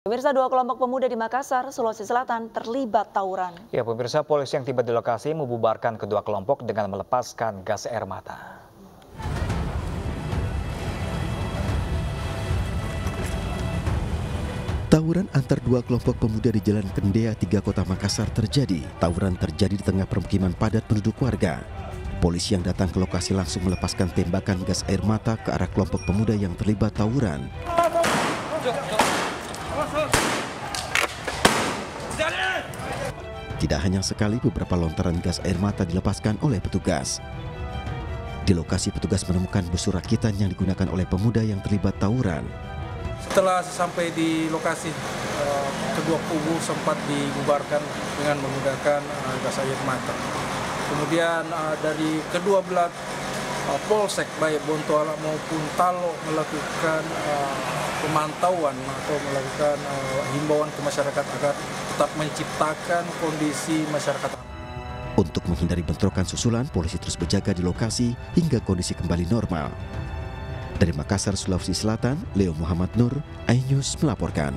Pemirsa dua kelompok pemuda di Makassar, Sulawesi Selatan terlibat tawuran. Ya, pemirsa polisi yang tiba di lokasi membubarkan kedua kelompok dengan melepaskan gas air mata. Tawuran antar dua kelompok pemuda di Jalan Kendea, tiga kota Makassar terjadi. Tawuran terjadi di tengah permukiman padat penduduk warga. Polisi yang datang ke lokasi langsung melepaskan tembakan gas air mata ke arah kelompok pemuda yang terlibat tawuran. Tidak hanya sekali beberapa lontaran gas air mata dilepaskan oleh petugas. Di lokasi petugas menemukan busur rakitan yang digunakan oleh pemuda yang terlibat tawuran. Setelah sampai di lokasi, eh, kedua kubu sempat dibubarkan dengan menggunakan eh, gas air mata. Kemudian eh, dari kedua belah polsek baik Bontoala maupun Talo melakukan pemantauan atau melakukan himbauan ke masyarakat agar tetap menciptakan kondisi masyarakat Untuk menghindari bentrokan susulan, polisi terus berjaga di lokasi hingga kondisi kembali normal. Dari Makassar, Sulawesi Selatan, Leo Muhammad Nur, iNews melaporkan.